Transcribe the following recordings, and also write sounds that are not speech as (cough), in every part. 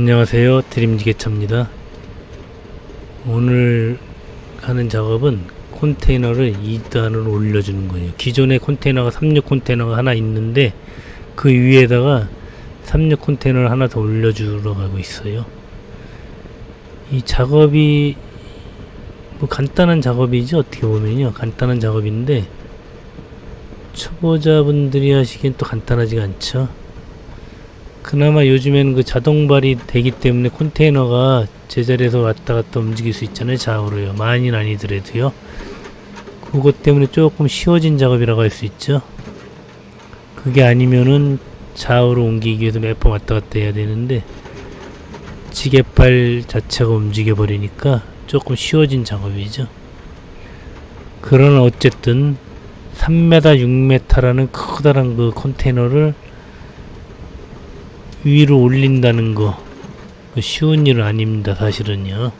안녕하세요. 드림지게차입니다. 오늘 하는 작업은 컨테이너를 2단으로 올려주는 거예요. 기존에 컨테이너가 36 컨테이너가 하나 있는데 그 위에다가 36 컨테이너를 하나 더 올려주러 가고 있어요. 이 작업이 뭐 간단한 작업이죠 어떻게 보면요. 간단한 작업인데 초보자분들이 하시기엔 또 간단하지가 않죠 그나마 요즘에는 그 자동발이 되기 때문에 컨테이너가 제자리에서 왔다 갔다 움직일 수 있잖아요 좌우로요. 많이는 아니더라도요. 그것 때문에 조금 쉬워진 작업이라고 할 수 있죠. 그게 아니면은 좌우로 옮기기 위해서 몇 번 왔다 갔다 해야 되는데 지게발 자체가 움직여 버리니까 조금 쉬워진 작업이죠. 그러나 어쨌든 3m 6m라는 커다란 그 컨테이너를 위로 올린다는 거. 쉬운 일은 아닙니다 사실은요.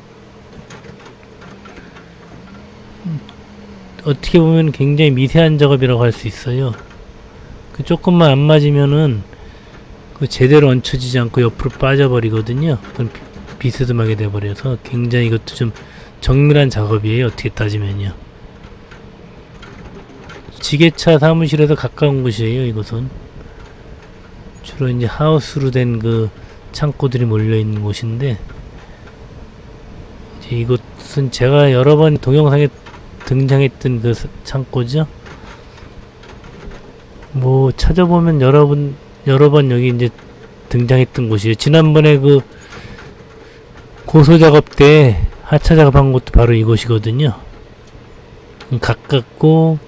어떻게 보면 굉장히 미세한 작업이라고 할 수 있어요. 그 조금만 안 맞으면은 그 제대로 얹혀지지 않고 옆으로 빠져버리거든요. 비스듬하게 돼버려서 굉장히 이것도 좀 정밀한 작업이에요 어떻게 따지면요. 지게차 사무실에서 가까운 곳이에요 이곳은 주로 이제 하우스로 된 그 창고들이 몰려 있는 곳인데 이제 이곳은 제가 여러 번 동영상에 등장했던 그 창고죠. 뭐 찾아보면 여러분 여러 번 여기 이제 등장했던 곳이에요. 지난번에 그 고소 작업 때 하차 작업한 곳도 바로 이곳이거든요. 가깝고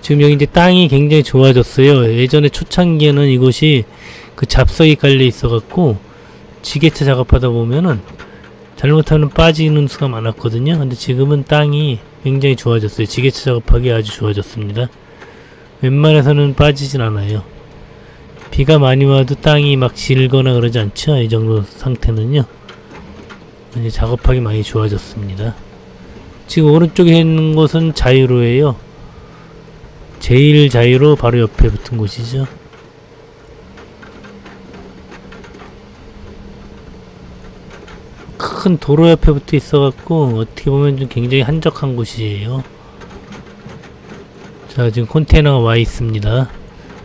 지금 여기 이제 땅이 굉장히 좋아졌어요. 예전에 초창기에는 이곳이 그 잡석이 깔려 있어갖고 지게차 작업하다 보면은 잘못하면 빠지는 수가 많았거든요. 근데 지금은 땅이 굉장히 좋아졌어요. 지게차 작업하기 아주 좋아졌습니다. 웬만해서는 빠지진 않아요. 비가 많이 와도 땅이 막 질거나 그러지 않죠. 이 정도 상태는요. 이제 작업하기 많이 좋아졌습니다. 지금 오른쪽에 있는 곳은 자유로예요. 제일 자유로 바로 옆에 붙은 곳이죠. 큰 도로 옆에 붙어 있어갖고 어떻게 보면 좀 굉장히 한적한 곳이에요. 자 지금 컨테이너가 와 있습니다.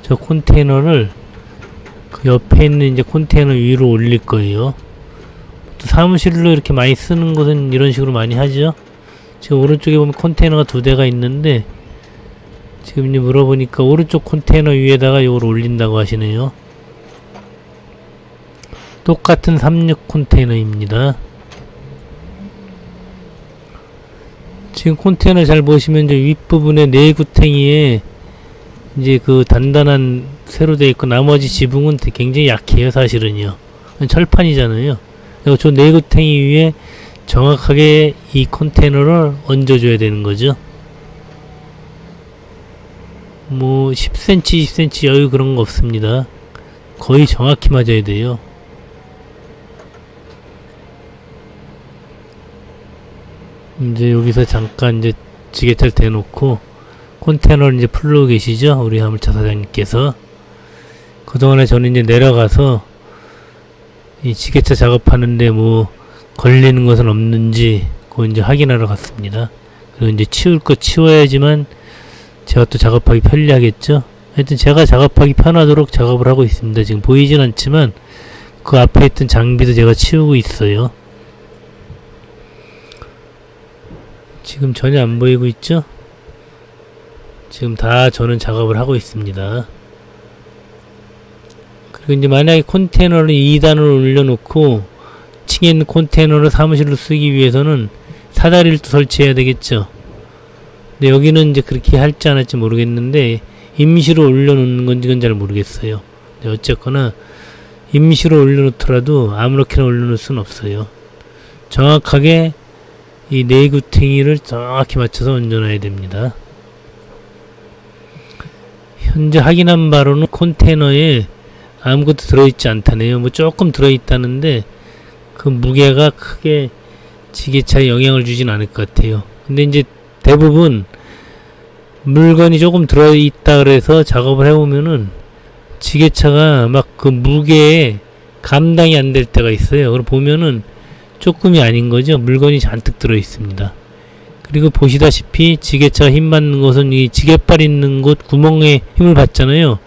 저 컨테이너를 그 옆에 있는 이제 컨테이너 위로 올릴 거예요. 사무실로 이렇게 많이 쓰는 곳은 이런 식으로 많이 하죠. 지금 오른쪽에 보면 컨테이너가 두 대가 있는데 지금 이제 물어보니까 오른쪽 컨테이너 위에다가 이걸 올린다고 하시네요. 똑같은 36 컨테이너입니다. 지금 컨테이너 잘 보시면 이제 윗부분에 내구탱이에 이제 그 단단한 새로 되어 있고 나머지 지붕은 굉장히 약해요 사실은요 철판이잖아요 그리고 저 내구탱이 위에 정확하게 이 컨테이너를 얹어줘야 되는 거죠 뭐 10cm 20cm 여유 그런 거 없습니다. 거의 정확히 맞아야 돼요. 이제 여기서 잠깐 이제 지게차를 대놓고 컨테이너를 이제 풀고 계시죠? 우리 화물차 사장님께서. 그동안에 저는 이제 내려가서 이 지게차 작업하는데 뭐 걸리는 것은 없는지 그거 이제 확인하러 갔습니다. 그리고 이제 치울 거 치워야지만 제가 또 작업하기 편리하겠죠. 하여튼 제가 작업하기 편하도록 작업을 하고 있습니다. 지금 보이진 않지만 그 앞에 있던 장비도 제가 치우고 있어요. 지금 전혀 안 보이고 있죠? 지금 다 저는 작업을 하고 있습니다. 그리고 이제 만약에 컨테이너를 2단으로 올려놓고 층에 있는 컨테이너를 사무실로 쓰기 위해서는 사다리를 또 설치해야 되겠죠. 근데 여기는 이제 그렇게 할지 안 할지 모르겠는데 임시로 올려놓는 건지 그건 잘 모르겠어요. 어쨌거나 임시로 올려놓더라도 아무렇게나 올려놓을 수는 없어요. 정확하게 이 내구탱이를 정확히 맞춰서 얹어놔야 됩니다. 현재 확인한 바로는 컨테이너에 아무것도 들어있지 않다네요. 뭐 조금 들어있다는데 그 무게가 크게 지게차에 영향을 주진 않을 것 같아요. 근데 이제 대부분 물건이 조금 들어있다 그래서 작업을 해보면은 지게차가 막 그 무게에 감당이 안 될 때가 있어요. 그걸 보면은 조금이 아닌 거죠. 물건이 잔뜩 들어 있습니다. 그리고 보시다시피 지게차가 힘 받는 곳은 이 지게발 있는 곳 구멍에 힘을 받잖아요.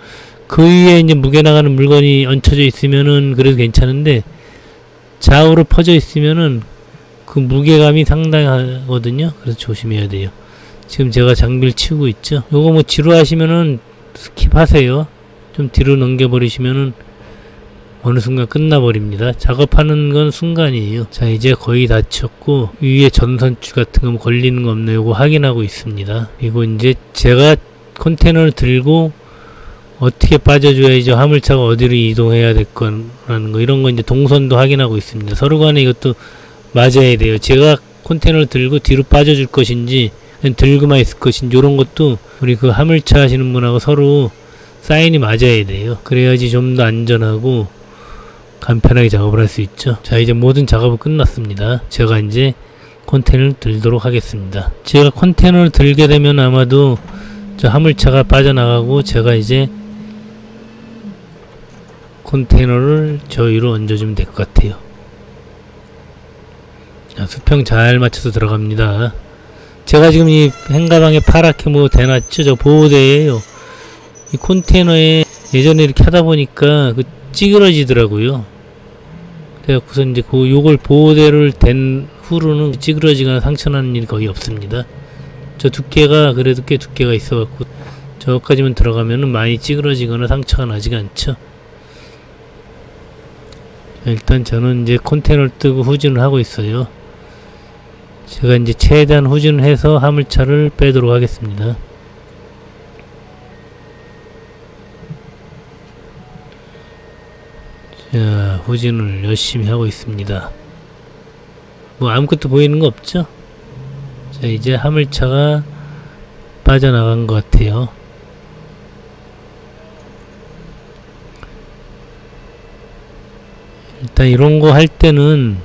그 위에 이제 무게 나가는 물건이 얹혀져 있으면은 그래도 괜찮은데 좌우로 퍼져 있으면은 그 무게감이 상당하거든요. 그래서 조심해야 돼요. 지금 제가 장비를 치우고 있죠. 요거 뭐 지루하시면은 스킵하세요. 좀 뒤로 넘겨버리시면은 어느 순간 끝나버립니다. 작업하는 건 순간이에요. 자 이제 거의 다 쳤고 위에 전선줄 같은 거뭐 걸리는 거 없나 요거 확인하고 있습니다. 그리고 이제 제가 컨테이너를 들고 어떻게 빠져줘야지 화물차가 어디로 이동해야 될 거라는 거 이런 거 이제 동선도 확인하고 있습니다. 서로 간에 이것도 맞아야 돼요. 제가 컨테이너를 들고 뒤로 빠져줄 것인지 들고만 있을 것인지 이런 것도 우리 그 화물차 하시는 분하고 서로 사인이 맞아야 돼요. 그래야지 좀 더 안전하고 간편하게 작업을 할 수 있죠. 자 이제 모든 작업은 끝났습니다. 제가 이제 컨테이너를 들도록 하겠습니다. 제가 컨테이너를 들게 되면 아마도 저 화물차가 빠져나가고 제가 이제 컨테이너를 저 위로 얹어주면 될 것 같아요. 자, 수평 잘 맞춰서 들어갑니다. 제가 지금 이 행가방에 파랗게 뭐 대놨죠? 저 보호대예요. 이 컨테이너에 예전에 이렇게 하다 보니까 그 찌그러지더라고요. 그래갖고서 이제 그 요걸 보호대를 댄 후로는 찌그러지거나 상처나는 일이 거의 없습니다. 저 두께가 그래도 꽤 두께가 있어갖고 저까지만 들어가면은 많이 찌그러지거나 상처가 나지가 않죠. 일단 저는 이제 컨테이너를 뜨고 후진을 하고 있어요. 제가 이제 최대한 후진을 해서 화물차를 빼도록 하겠습니다. 자, 후진을 열심히 하고 있습니다. 뭐 아무것도 보이는 거 없죠? 자, 이제 화물차가 빠져나간 것 같아요. 일단 이런 거 할 때는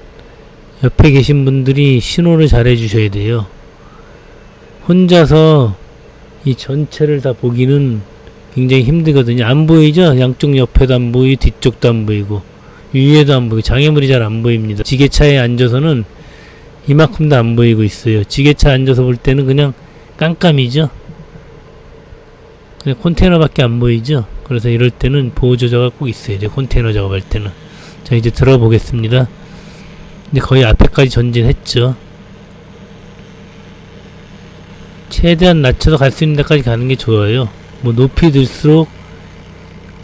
옆에 계신 분들이 신호를 잘 해주셔야 돼요. 혼자서 이 전체를 다 보기는 굉장히 힘들거든요. 안 보이죠? 양쪽 옆에도 안 보이고 뒤쪽도 안 보이고 위에도 안 보이고 장애물이 잘 안 보입니다. 지게차에 앉아서는 이만큼도 안 보이고 있어요. 지게차 앉아서 볼 때는 그냥 깜깜이죠. 그냥 컨테이너밖에 안 보이죠. 그래서 이럴 때는 보호 조자가 꼭 있어야 돼요. 컨테이너 작업할 때는. 자 이제 들어보겠습니다. 이제 거의 앞에까지 전진했죠. 최대한 낮춰서 갈 수 있는 데까지 가는 게 좋아요. 뭐 높이 들수록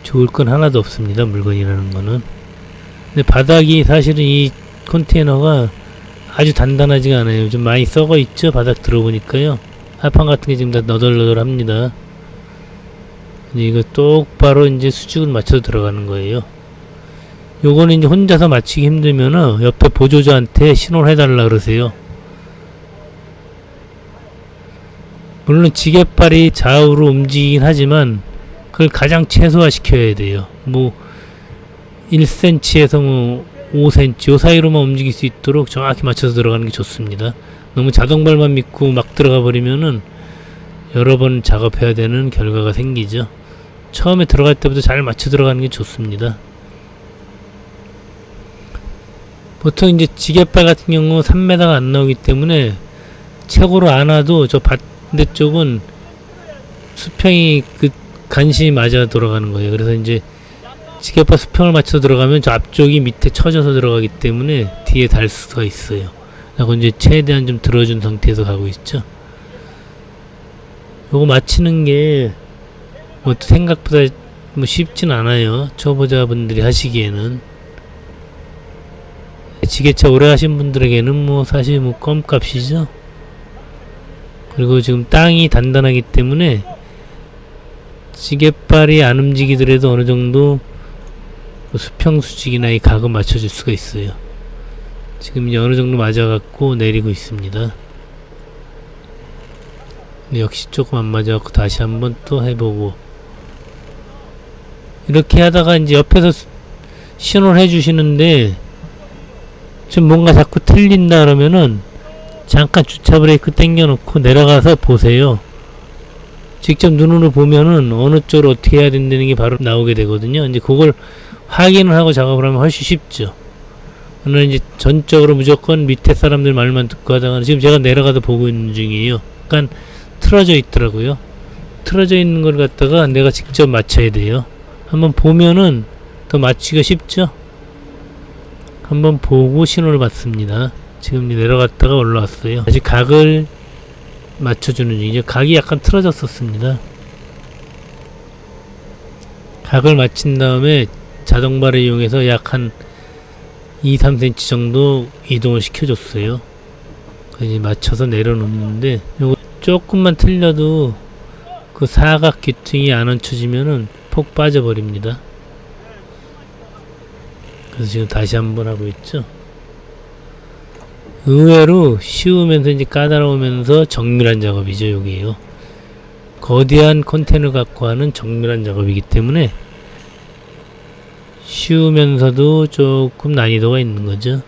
좋을 건 하나도 없습니다. 물건이라는 거는. 근데 바닥이 사실은 이 컨테이너가 아주 단단하지가 않아요. 좀 많이 썩어 있죠. 바닥 들어보니까요. 하판 같은 게 지금 다 너덜너덜합니다. 이거 똑바로 이제 수직을 맞춰서 들어가는 거예요. 요거는 이제 혼자서 맞추기 힘들면은 옆에 보조자한테 신호를 해달라 그러세요. 물론 지게발이 좌우로 움직이긴 하지만 그걸 가장 최소화 시켜야 돼요. 뭐 1cm에서 뭐 5cm 요 사이로만 움직일 수 있도록 정확히 맞춰서 들어가는 게 좋습니다. 너무 자동발만 믿고 막 들어가 버리면은 여러 번 작업해야 되는 결과가 생기죠. 처음에 들어갈 때부터 잘 맞춰 들어가는 게 좋습니다. 보통 이제 지게발 같은 경우 3m가 안 나오기 때문에 최고로 안 와도 저 반대쪽은 수평이 그 간신히 맞아 돌아가는 거예요. 그래서 이제 지게발 수평을 맞춰서 들어가면 저 앞쪽이 밑에 쳐져서 들어가기 때문에 뒤에 달 수가 있어요. 그리고 이제 최대한 좀 들어준 상태에서 가고 있죠. 요거 맞히는 게 뭐 생각보다 뭐 쉽진 않아요. 초보자분들이 하시기에는. 지게차 오래 하신 분들에게는 뭐 사실 뭐 껌값이죠. 그리고 지금 땅이 단단하기 때문에 지게발이 안 움직이더라도 어느 정도 수평 수직이나 이 각을 맞춰줄 수가 있어요. 지금 이제 어느 정도 맞아갖고 내리고 있습니다. 역시 조금 안 맞아갖고 다시 한번 또 해보고 이렇게 하다가 이제 옆에서 신호를 해주시는데 좀 뭔가 자꾸 틀린다 그러면은 잠깐 주차 브레이크 당겨놓고 내려가서 보세요. 직접 눈으로 보면은 어느 쪽으로 어떻게 해야 된다는 게 바로 나오게 되거든요. 이제 그걸 확인을 하고 작업을 하면 훨씬 쉽죠. 저는 이제 전적으로 무조건 밑에 사람들 말만 듣고 하다가 지금 제가 내려가서 보고 있는 중이에요. 약간 틀어져 있더라고요. 틀어져 있는 걸 갖다가 내가 직접 맞춰야 돼요. 한번 보면은 더 맞추기가 쉽죠? 한번 보고 신호를 받습니다. 지금 내려갔다가 올라왔어요. 아직 각을 맞춰주는 중이죠. 각이 약간 틀어졌었습니다. 각을 맞춘 다음에 자동발을 이용해서 약 한 2, 3cm 정도 이동을 시켜줬어요. 이제 맞춰서 내려놓는데 요거 조금만 틀려도 그 사각 귀퉁이 안 얹혀지면은 폭 빠져버립니다. 그래서 지금 다시 한번 하고 있죠. 의외로 쉬우면서 이제 까다로우면서 정밀한 작업이죠, 여기에요. 거대한 컨테이너 갖고 하는 정밀한 작업이기 때문에 쉬우면서도 조금 난이도가 있는 거죠.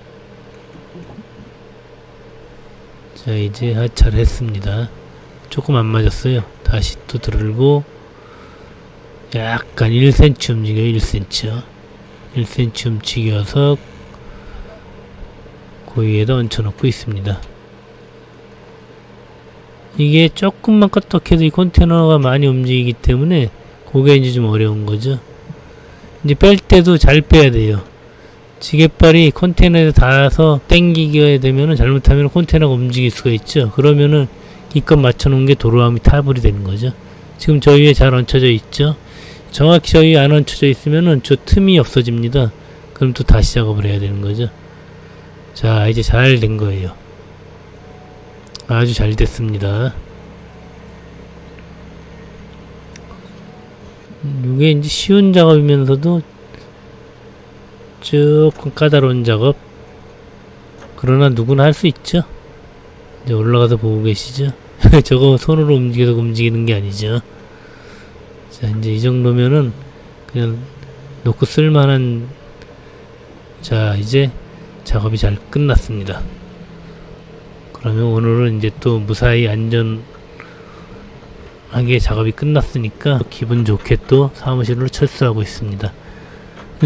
자, 이제 하차를 했습니다. 조금 안 맞았어요. 다시 또 들고 약간 1cm 움직여요, 1cm요. 1cm 움직여서 그 위에다 얹혀놓고 있습니다. 이게 조금만 껐덕해도 이 컨테이너가 많이 움직이기 때문에 그게 이제 좀 어려운 거죠. 이제 뺄 때도 잘 빼야 돼요. 지게발이 컨테이너에 닿아서 땡기게 되면은 잘못하면 컨테이너가 움직일 수가 있죠. 그러면은 이껏 맞춰놓은 게 도로함이 타불이 되는 거죠. 지금 저 위에 잘 얹혀져 있죠. 정확히 저 위에 안 얹혀져 있으면은 저 틈이 없어집니다. 그럼 또 다시 작업을 해야 되는 거죠. 자, 이제 잘 된 거예요. 아주 잘 됐습니다. 이게 이제 쉬운 작업이면서도 조금 까다로운 작업. 그러나 누구나 할 수 있죠. 이제 올라가서 보고 계시죠? (laughs) 저거 손으로 움직여서 움직이는 게 아니죠. 자, 이제 이 정도면은 그냥 놓고 쓸만한 자, 이제 작업이 잘 끝났습니다. 그러면 오늘은 이제 또 무사히 안전하게 작업이 끝났으니까 기분 좋게 또 사무실로 철수하고 있습니다.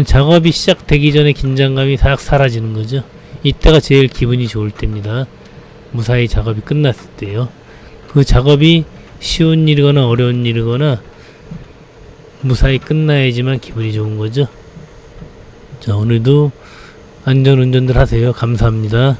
작업이 시작되기 전에 긴장감이 싹 사라지는 거죠. 이때가 제일 기분이 좋을 때입니다. 무사히 작업이 끝났을 때요. 그 작업이 쉬운 일이거나 어려운 일이거나 무사히 끝나야지만 기분이 좋은 거죠. 자, 오늘도 안전 운전들 하세요. 감사합니다.